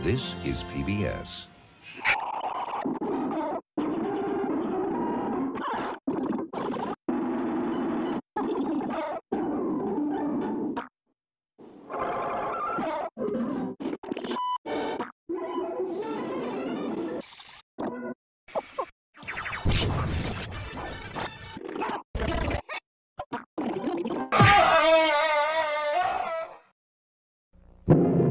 This is PBS. Ow!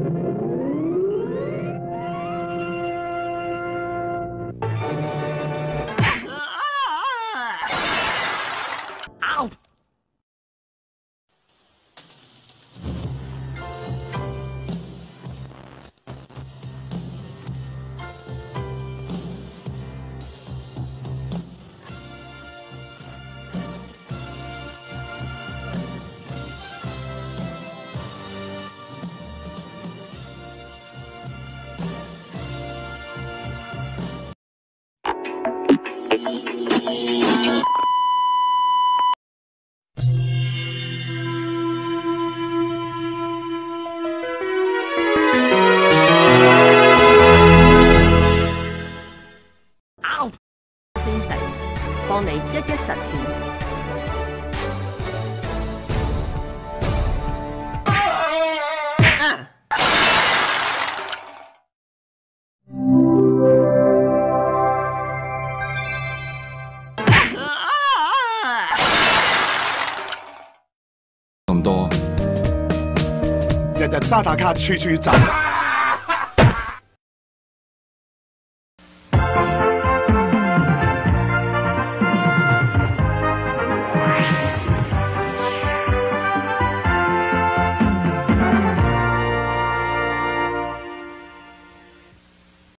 帮你一一实践。日日渣打卡處處賺。